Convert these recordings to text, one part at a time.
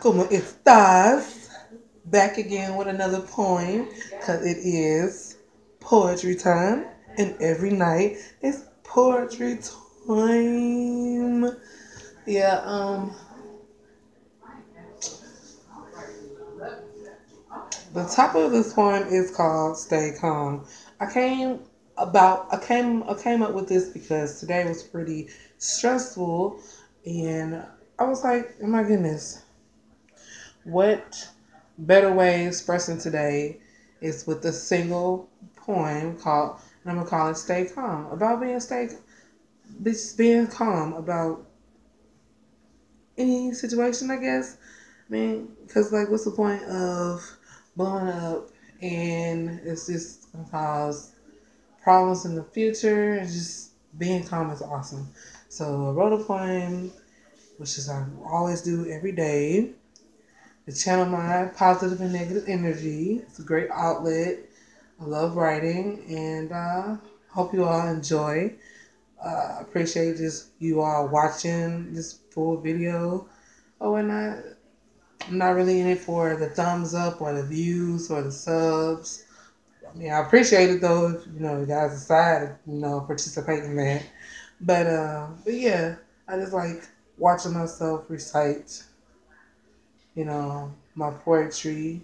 Como estás? Back again with another poem because it is poetry time, and every night is poetry time. Yeah, um, the top of this poem is called "Stay Calm." I came about I came I came up with this because today was pretty stressful, and I was like, "Oh my goodness." What better way of expressing today is with a single poem called, and I'm gonna call it "Stay Calm." About being stay, just being calm about any situation, I guess. I mean, because like, what's the point of blowing up and it's just gonna cause problems in the future? And just being calm is awesome. So I wrote a poem, which is I always do every day to channel my positive and negative energy. It's a great outlet. I love writing and uh, hope you all enjoy. Uh, appreciate just you all watching this full video. Oh, and I, I'm not really in it for the thumbs up or the views or the subs. I mean, I appreciate it though if you know you guys decide you know participate in that. But uh, but yeah, I just like watching myself recite you know, my poetry.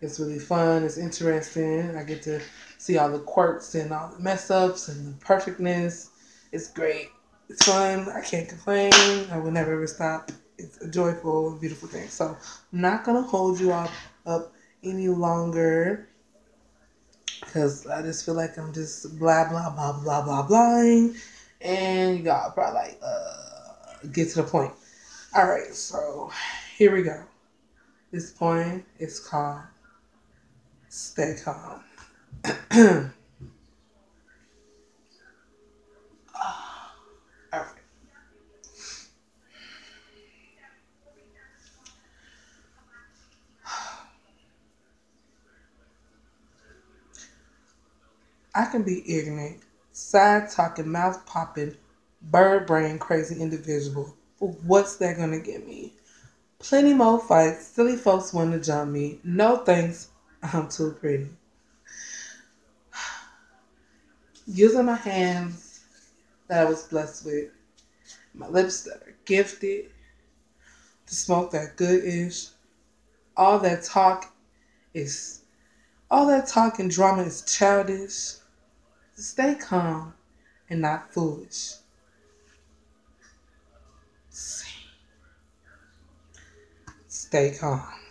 It's really fun. It's interesting. I get to see all the quirks and all the mess ups and the perfectness. It's great. It's fun. I can't complain. I will never ever stop. It's a joyful, beautiful thing. So I'm not gonna hold you up up any longer because I just feel like I'm just blah blah blah blah blah blahing, and got probably like uh, get to the point. All right, so here we go. This poem is called Stay Calm. Ah, right. I can be ignorant, side talking, mouth popping, bird brain crazy individual what's that gonna get me? Plenty more fights. Silly folks want to jump me. No thanks. I'm too pretty. Using my hands that I was blessed with, my lips that are gifted to smoke that good ish. All that talk is, all that talk and drama is childish. Stay calm and not foolish. Stay calm.